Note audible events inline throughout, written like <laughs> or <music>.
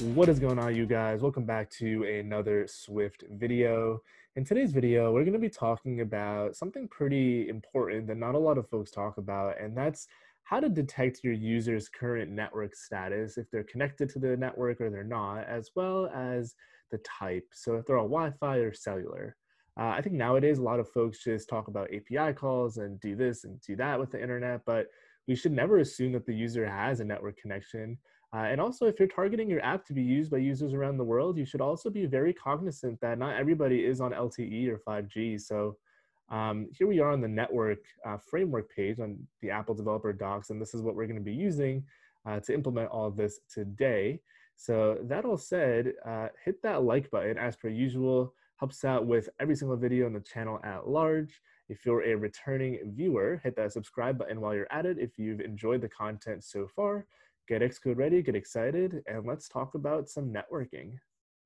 What is going on, you guys? Welcome back to another Swift video. In today's video, we're going to be talking about something pretty important that not a lot of folks talk about, and that's how to detect your user's current network status, if they're connected to the network or they're not, as well as the type. So if they're on Wi-Fi or cellular. Uh, I think nowadays a lot of folks just talk about API calls and do this and do that with the internet, but we should never assume that the user has a network connection. Uh, and also, if you're targeting your app to be used by users around the world, you should also be very cognizant that not everybody is on LTE or 5G. So um, here we are on the network uh, framework page on the Apple Developer Docs, and this is what we're going to be using uh, to implement all of this today. So that all said, uh, hit that like button as per usual. Helps out with every single video on the channel at large. If you're a returning viewer, hit that subscribe button while you're at it if you've enjoyed the content so far get Xcode ready, get excited, and let's talk about some networking.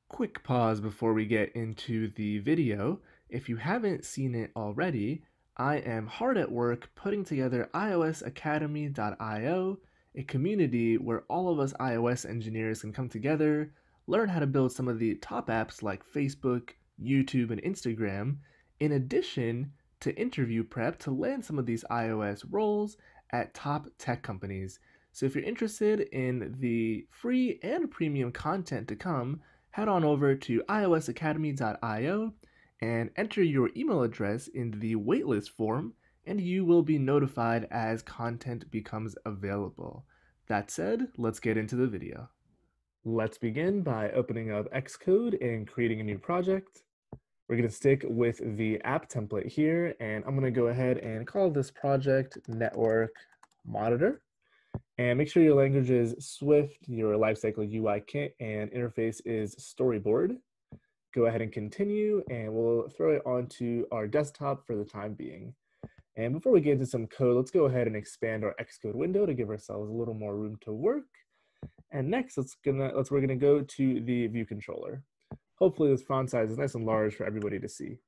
Quick pause before we get into the video. If you haven't seen it already, I am hard at work putting together iOSacademy.io, a community where all of us iOS engineers can come together, learn how to build some of the top apps like Facebook, YouTube, and Instagram, in addition to interview prep to land some of these iOS roles at top tech companies. So if you're interested in the free and premium content to come, head on over to iosacademy.io and enter your email address in the waitlist form, and you will be notified as content becomes available. That said, let's get into the video. Let's begin by opening up Xcode and creating a new project. We're going to stick with the app template here, and I'm going to go ahead and call this project Network Monitor. And make sure your language is Swift, your lifecycle UI kit, and interface is Storyboard. Go ahead and continue, and we'll throw it onto our desktop for the time being. And before we get into some code, let's go ahead and expand our Xcode window to give ourselves a little more room to work. And next, let's gonna let's we're gonna go to the view controller. Hopefully, this font size is nice and large for everybody to see.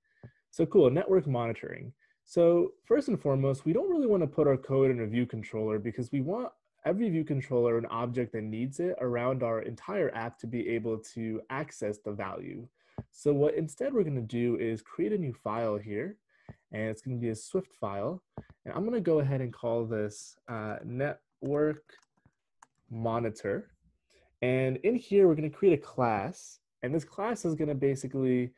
So cool, network monitoring. So first and foremost, we don't really want to put our code in a view controller because we want every view controller an object that needs it around our entire app to be able to access the value. So what instead we're gonna do is create a new file here and it's gonna be a Swift file. And I'm gonna go ahead and call this uh, network monitor. And in here, we're gonna create a class and this class is gonna basically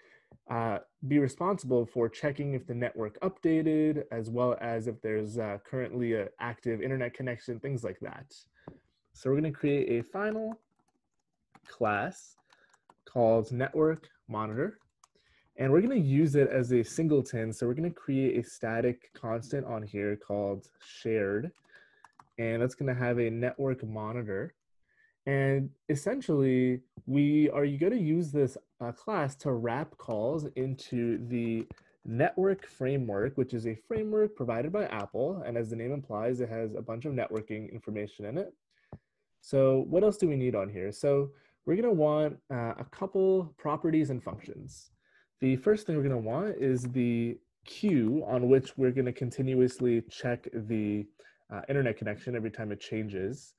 uh, be responsible for checking if the network updated, as well as if there's uh, currently an active internet connection, things like that. So we're going to create a final class called network monitor. And we're going to use it as a singleton. So we're going to create a static constant on here called shared. And that's going to have a network monitor. And essentially, we are going to use this uh, class to wrap calls into the network framework, which is a framework provided by Apple. And as the name implies, it has a bunch of networking information in it. So what else do we need on here? So we're going to want uh, a couple properties and functions. The first thing we're going to want is the queue on which we're going to continuously check the uh, internet connection every time it changes.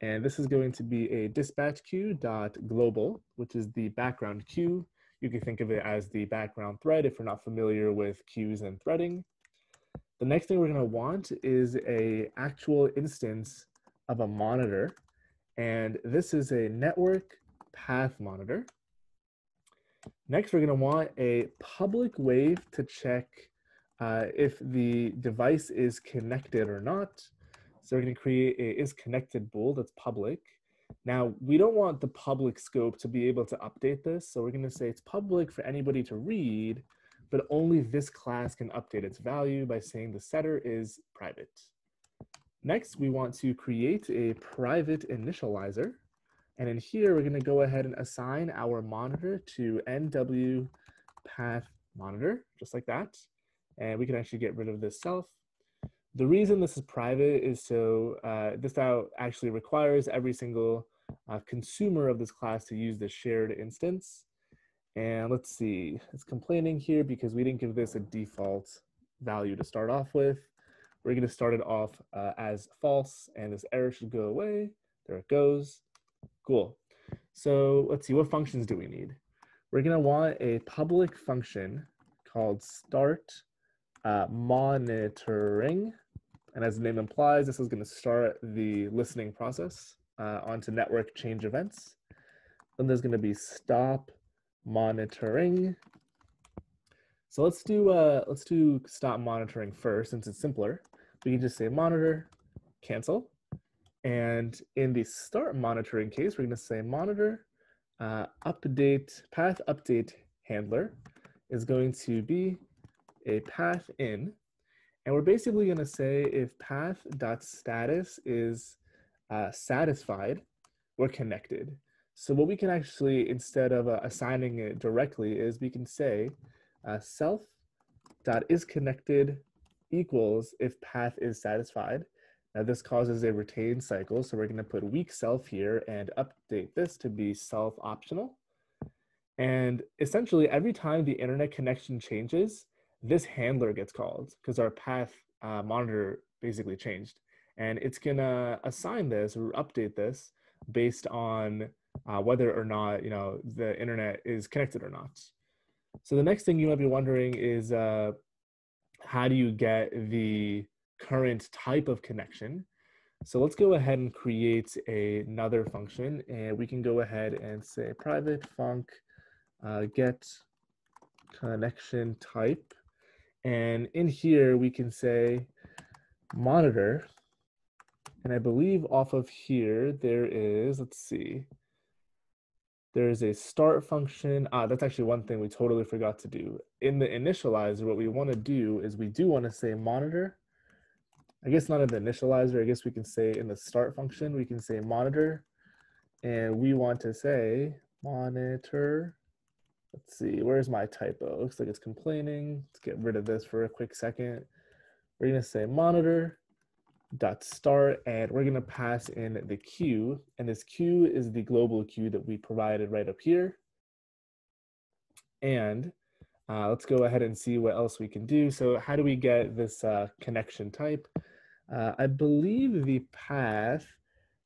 And this is going to be a dispatch queue dot global, which is the background queue. You can think of it as the background thread if you're not familiar with queues and threading. The next thing we're going to want is a actual instance of a monitor. And this is a network path monitor. Next, we're going to want a public wave to check uh, if the device is connected or not. So we're going to create a is connected bool that's public. Now, we don't want the public scope to be able to update this. So we're going to say it's public for anybody to read, but only this class can update its value by saying the setter is private. Next, we want to create a private initializer. And in here, we're going to go ahead and assign our monitor to NW path monitor, just like that. And we can actually get rid of this self the reason this is private is so uh, this now actually requires every single uh, consumer of this class to use the shared instance. And let's see, it's complaining here because we didn't give this a default value to start off with. We're gonna start it off uh, as false and this error should go away. There it goes. Cool. So let's see, what functions do we need? We're gonna want a public function called start uh, monitoring. And as the name implies, this is gonna start the listening process uh, onto network change events. Then there's gonna be stop monitoring. So let's do uh, let's do stop monitoring first, since it's simpler. We can just say monitor, cancel. And in the start monitoring case, we're gonna say monitor uh, update path update handler is going to be a path in. And we're basically gonna say if path.status is uh, satisfied, we're connected. So what we can actually, instead of uh, assigning it directly, is we can say uh, self dot is connected equals if path is satisfied. Now this causes a retain cycle, so we're gonna put weak self here and update this to be self optional. And essentially every time the internet connection changes, this handler gets called because our path uh, monitor basically changed. And it's gonna assign this or update this based on uh, whether or not you know the internet is connected or not. So the next thing you might be wondering is uh, how do you get the current type of connection? So let's go ahead and create a, another function and we can go ahead and say private func uh, get connection type. And in here we can say monitor. And I believe off of here there is, let's see, there is a start function. Ah, that's actually one thing we totally forgot to do. In the initializer, what we want to do is we do want to say monitor. I guess not in the initializer. I guess we can say in the start function, we can say monitor. And we want to say monitor. Let's see, where's my typo? Looks like it's complaining. Let's get rid of this for a quick second. We're to say monitor dot start and we're going to pass in the queue and this queue is the global queue that we provided right up here and uh, let's go ahead and see what else we can do so how do we get this uh, connection type uh, I believe the path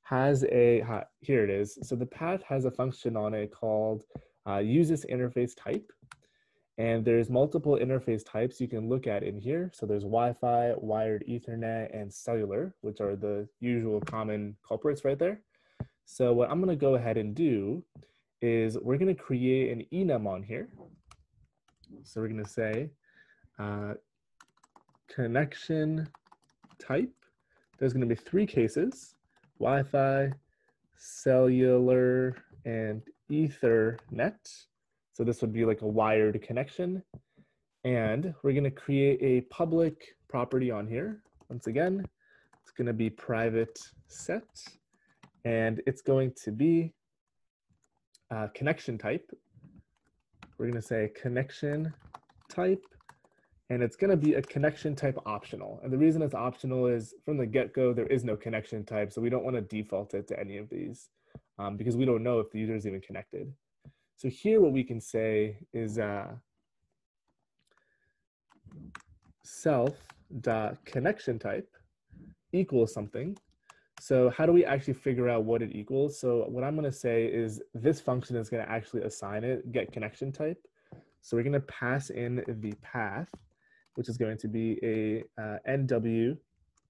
has a here it is so the path has a function on it called uh, use this interface type and there's multiple interface types you can look at in here. So there's Wi-Fi, wired ethernet, and cellular, which are the usual common culprits right there. So what I'm gonna go ahead and do is we're gonna create an enum on here. So we're gonna say uh, connection type. There's gonna be three cases, Wi-Fi, cellular, and ethernet. So this would be like a wired connection. And we're gonna create a public property on here. Once again, it's gonna be private set and it's going to be a connection type. We're gonna say connection type and it's gonna be a connection type optional. And the reason it's optional is from the get-go, there is no connection type. So we don't wanna default it to any of these um, because we don't know if the user is even connected. So here what we can say is uh, self dot connection type equals something. So how do we actually figure out what it equals? So what I'm going to say is this function is going to actually assign it get connection type. So we're going to pass in the path, which is going to be a uh, NW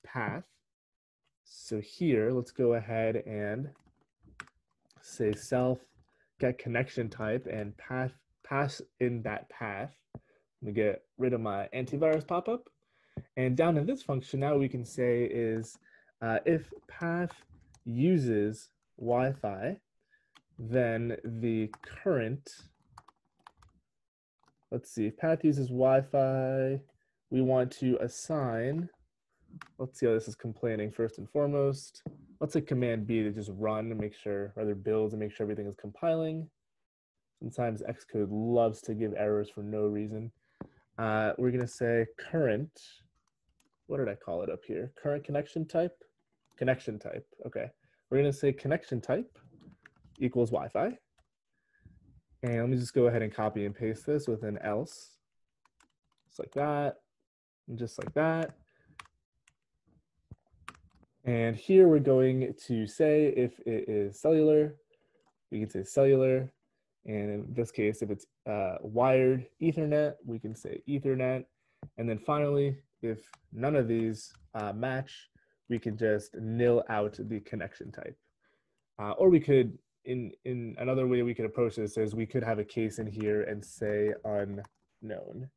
path. So here, let's go ahead and say self get connection type and path pass in that path. Let me get rid of my antivirus pop-up. And down in this function, now we can say is uh, if path uses Wi-Fi, then the current, let's see, if path uses Wi-Fi, we want to assign, let's see how this is complaining first and foremost let's say command B to just run and make sure, rather builds and make sure everything is compiling. Sometimes Xcode loves to give errors for no reason. Uh, we're gonna say current, what did I call it up here? Current connection type? Connection type, okay. We're gonna say connection type equals Wi-Fi. And let me just go ahead and copy and paste this with an else. Just like that, and just like that. And here we're going to say if it is cellular, we can say cellular. And in this case, if it's uh, wired Ethernet, we can say Ethernet. And then finally, if none of these uh, match, we can just nil out the connection type. Uh, or we could, in, in another way we could approach this is we could have a case in here and say unknown.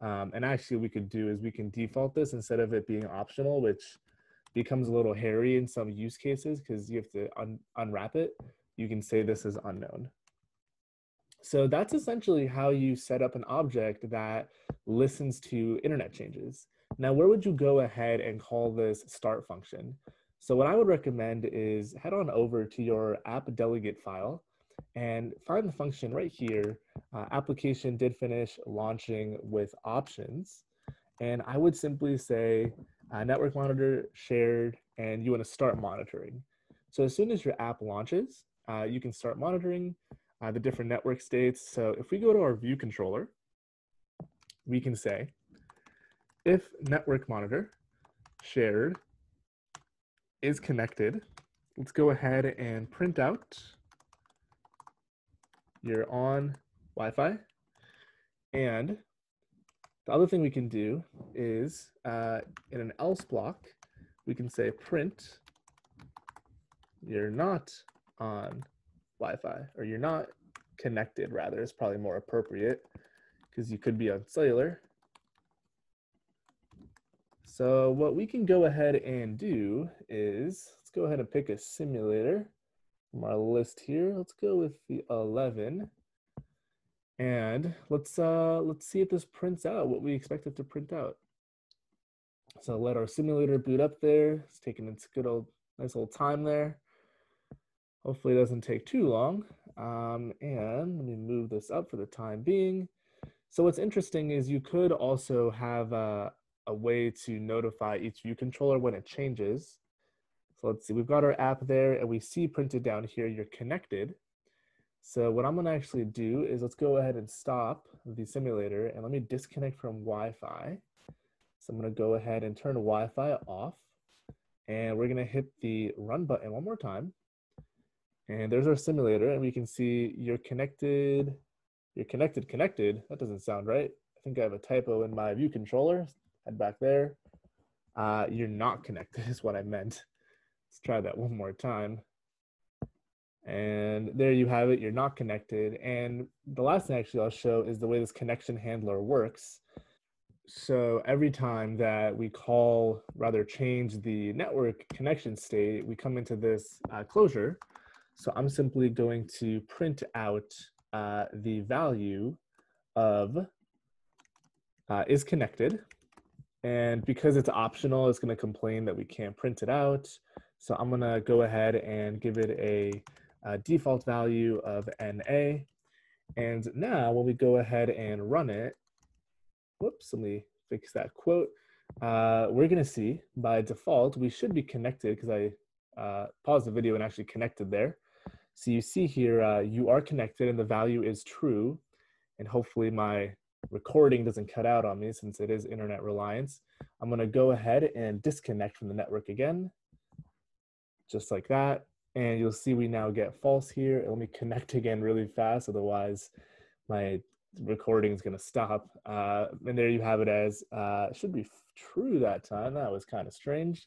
Um, and actually we could do is we can default this instead of it being optional, which becomes a little hairy in some use cases because you have to un unwrap it. You can say this is unknown. So that's essentially how you set up an object that listens to internet changes. Now, where would you go ahead and call this start function? So what I would recommend is head on over to your app delegate file and find the function right here, uh, application did finish launching with options. And I would simply say uh, network monitor shared, and you want to start monitoring. So as soon as your app launches, uh, you can start monitoring uh, the different network states. So if we go to our view controller, we can say if network monitor shared is connected, let's go ahead and print out you're on Wi-Fi. And the other thing we can do is uh, in an else block, we can say print you're not on Wi-Fi or you're not connected rather is probably more appropriate because you could be on cellular. So what we can go ahead and do is, let's go ahead and pick a simulator from our list here. Let's go with the 11. And let's uh, let's see if this prints out what we expect it to print out. So let our simulator boot up there. It's taking its good old nice old time there. Hopefully it doesn't take too long. Um, and let me move this up for the time being. So what's interesting is you could also have a, a way to notify each view controller when it changes. So let's see, we've got our app there and we see printed down here, you're connected. So what I'm gonna actually do is let's go ahead and stop the simulator and let me disconnect from Wi-Fi. So I'm gonna go ahead and turn Wi-Fi off and we're gonna hit the run button one more time. And there's our simulator and we can see you're connected, you're connected, connected. That doesn't sound right. I think I have a typo in my view controller. Head back there. Uh, you're not connected <laughs> is what I meant. Let's try that one more time. And there you have it, you're not connected. And the last thing actually I'll show is the way this connection handler works. So every time that we call, rather change the network connection state, we come into this uh, closure. So I'm simply going to print out uh, the value of uh, is connected. And because it's optional, it's gonna complain that we can't print it out. So I'm gonna go ahead and give it a, a default value of NA. And now when we go ahead and run it, whoops, let me fix that quote. Uh, we're gonna see by default, we should be connected because I uh, paused the video and actually connected there. So you see here, uh, you are connected and the value is true. And hopefully my recording doesn't cut out on me since it is internet reliance. I'm gonna go ahead and disconnect from the network again just like that. And you'll see we now get false here. Let me connect again really fast, otherwise my recording is gonna stop. Uh, and there you have it as, uh, should be true that time. That was kind of strange.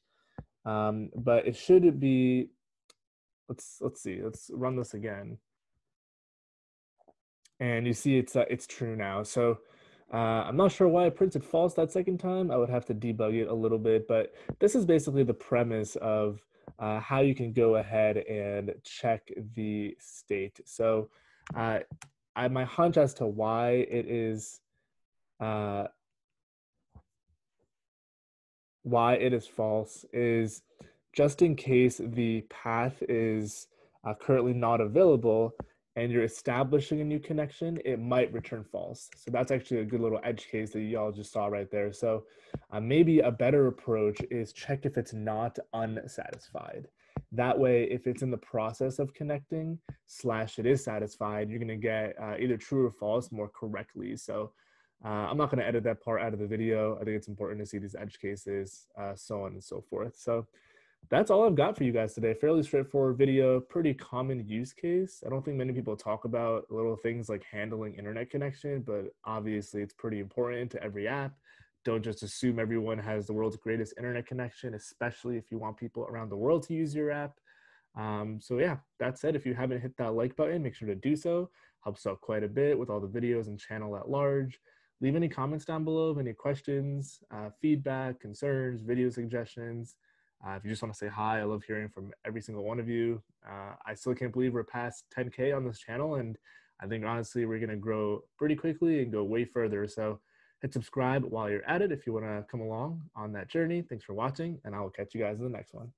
Um, but it should be, let's, let's see, let's run this again. And you see it's, uh, it's true now. So uh, I'm not sure why I printed false that second time. I would have to debug it a little bit, but this is basically the premise of uh, how you can go ahead and check the state. So uh, I, my hunch as to why it is uh, why it is false is just in case the path is uh, currently not available, and you're establishing a new connection, it might return false. So that's actually a good little edge case that y'all just saw right there. So uh, maybe a better approach is check if it's not unsatisfied. That way, if it's in the process of connecting slash it is satisfied, you're gonna get uh, either true or false more correctly. So uh, I'm not gonna edit that part out of the video. I think it's important to see these edge cases, uh, so on and so forth. So that's all I've got for you guys today. Fairly straightforward video, pretty common use case. I don't think many people talk about little things like handling internet connection, but obviously it's pretty important to every app. Don't just assume everyone has the world's greatest internet connection, especially if you want people around the world to use your app. Um, so yeah, that said, if you haven't hit that like button, make sure to do so. Helps out quite a bit with all the videos and channel at large. Leave any comments down below, any questions, uh, feedback, concerns, video suggestions. Uh, if you just want to say hi, I love hearing from every single one of you. Uh, I still can't believe we're past 10K on this channel, and I think honestly we're going to grow pretty quickly and go way further. So hit subscribe while you're at it if you want to come along on that journey. Thanks for watching, and I will catch you guys in the next one.